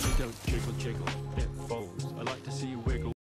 Who jiggle jiggle, it folds. I like to see you